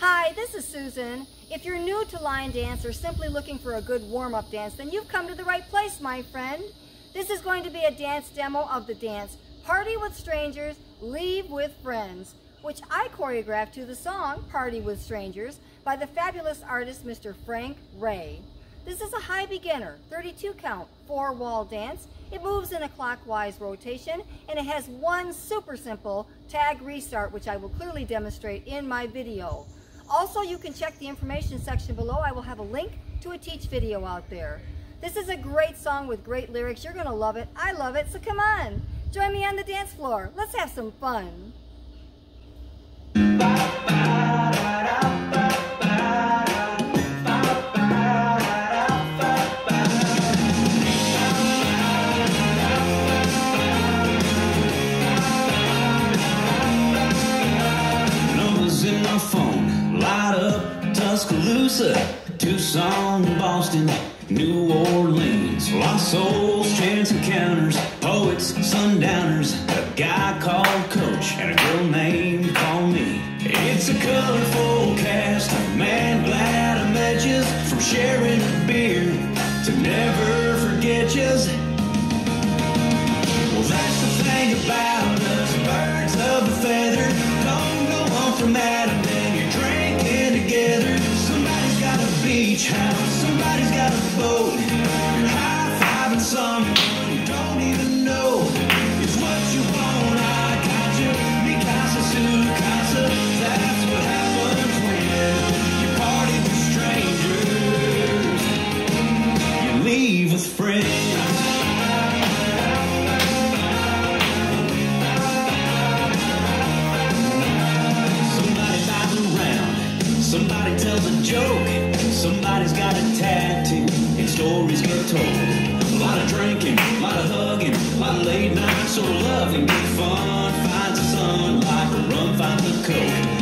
Hi, this is Susan. If you're new to line dance or simply looking for a good warm-up dance, then you've come to the right place, my friend. This is going to be a dance demo of the dance Party with Strangers, Leave with Friends, which I choreographed to the song Party with Strangers by the fabulous artist Mr. Frank Ray. This is a high beginner, 32 count, four wall dance. It moves in a clockwise rotation and it has one super simple tag restart, which I will clearly demonstrate in my video. Also, you can check the information section below. I will have a link to a teach video out there. This is a great song with great lyrics. You're gonna love it. I love it, so come on. Join me on the dance floor. Let's have some fun. Tuscaloosa, Tucson, Boston, New Orleans, Lost Souls, chance encounters, poets, sundowners, a guy called Coach, and a girl named Call Me. It's a colorful cast of man glad I met you from sharing a beer to never forget you. Well, that's the thing about us, birds of a feather, beach house, somebody's got a boat. You're high-fiving someone you don't even know. It's what you want, I got you. Mi casa, su casa. That's what happens when you party with strangers. You leave with friends. Somebody bows around, somebody tells a joke, somebody's got a tattoo, and stories get told. A lot of drinking, a lot of hugging, a lot of late nights, of loving, good fun. Finds the sun like a rum finds the coke.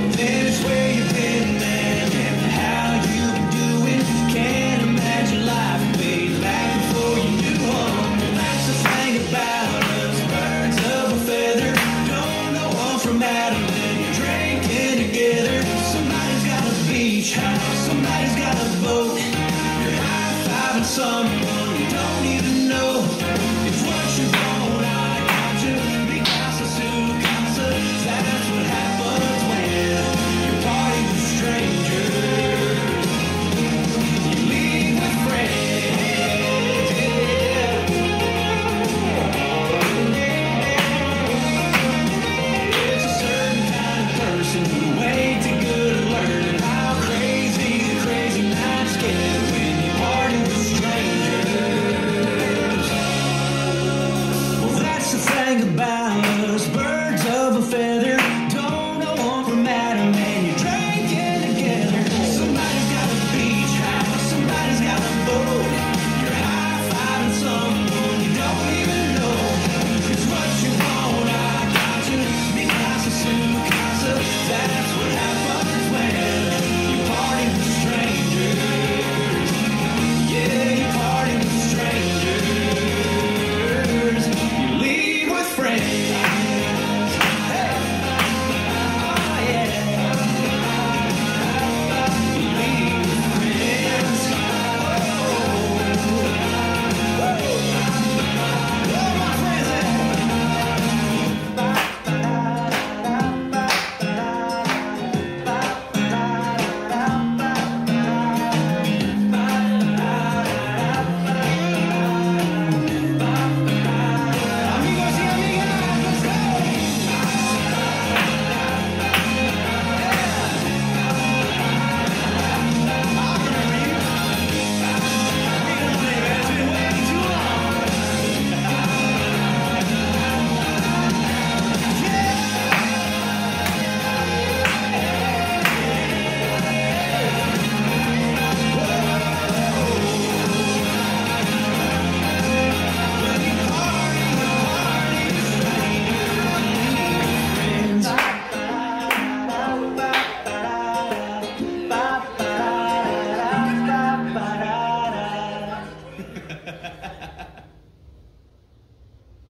You're